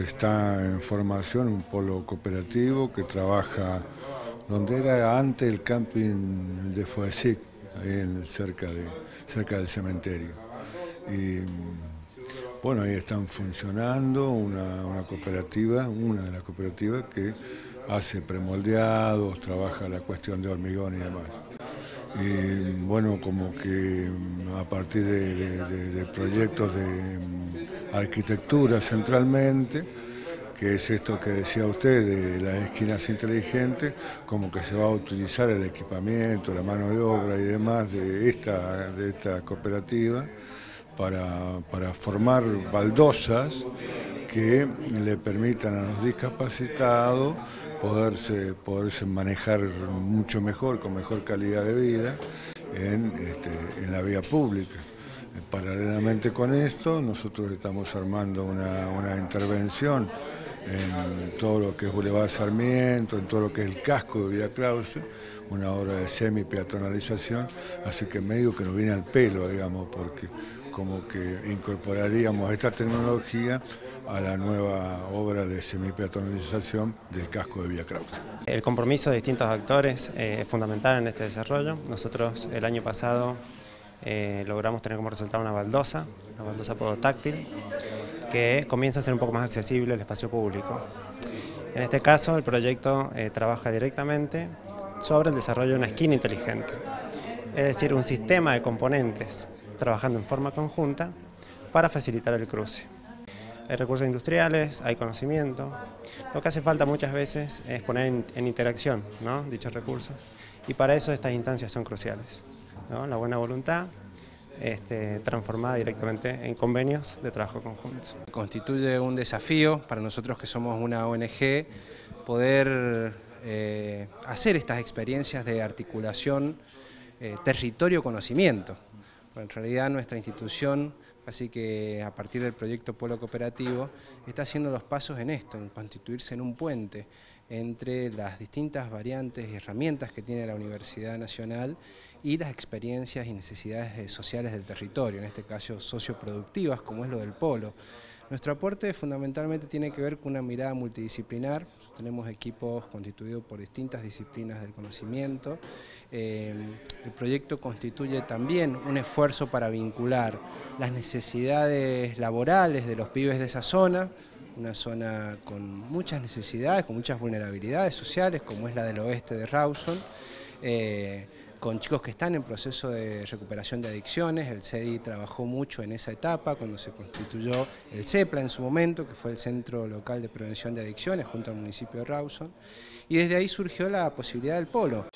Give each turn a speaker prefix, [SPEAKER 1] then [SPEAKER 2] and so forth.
[SPEAKER 1] está en formación un polo cooperativo que trabaja donde era antes el camping de Fuesic, ahí cerca, de, cerca del cementerio. Y bueno, ahí están funcionando una, cooperativa, una de las cooperativas que hace premoldeados, trabaja la cuestión de hormigón y demás. Y bueno, como que a partir de proyectos de arquitectura centralmente, que es esto que decía usted de las esquinas inteligentes, como que se va a utilizar el equipamiento, la mano de obra y demás de esta, de esta cooperativa para, formar baldosas que le permitan a los discapacitados poderse, poderse manejar mucho mejor, con mejor calidad de vida en, este, en la vía pública. Paralelamente con esto, nosotros estamos armando una, una intervención en todo lo que es Boulevard Sarmiento, en todo lo que es el casco de Villa Clause, una obra de semi-peatonalización, así que medio que nos viene al pelo, digamos, porque como que incorporaríamos esta tecnología a la nueva obra de semi-peatonalización del casco de Villa Krause.
[SPEAKER 2] El compromiso de distintos actores eh, es fundamental en este desarrollo. Nosotros el año pasado eh, logramos tener como resultado una baldosa, una baldosa podotáctil, que comienza a ser un poco más accesible el espacio público. En este caso, el proyecto eh, trabaja directamente sobre el desarrollo de una esquina inteligente, es decir, un sistema de componentes trabajando en forma conjunta para facilitar el cruce. Hay recursos industriales, hay conocimiento. Lo que hace falta muchas veces es poner en, interacción dichos recursos y para eso estas instancias son cruciales. La buena voluntad, este, transformada directamente en convenios de trabajo conjunto.
[SPEAKER 3] Constituye un desafío para nosotros que somos una ONG poder eh, hacer estas experiencias de articulación eh, territorio-conocimiento. En realidad nuestra institución, así que a partir del proyecto Polo Cooperativo, está haciendo los pasos en esto, en constituirse en un puente entre las distintas variantes y herramientas que tiene la Universidad Nacional y las experiencias y necesidades sociales del territorio, en este caso socioproductivas, como es lo del polo. Nuestro aporte fundamentalmente tiene que ver con una mirada multidisciplinar, tenemos equipos constituidos por distintas disciplinas del conocimiento, eh, el proyecto constituye también un esfuerzo para vincular las necesidades laborales de los pibes de esa zona, una zona con muchas necesidades, con muchas vulnerabilidades sociales, como es la del oeste de Rawson, eh, con chicos que están en proceso de recuperación de adicciones. El CEDI trabajó mucho en esa etapa cuando se constituyó el CEPLA en su momento, que fue el Centro Local de Prevención de Adicciones junto al municipio de Rawson. Y desde ahí surgió la posibilidad del polo.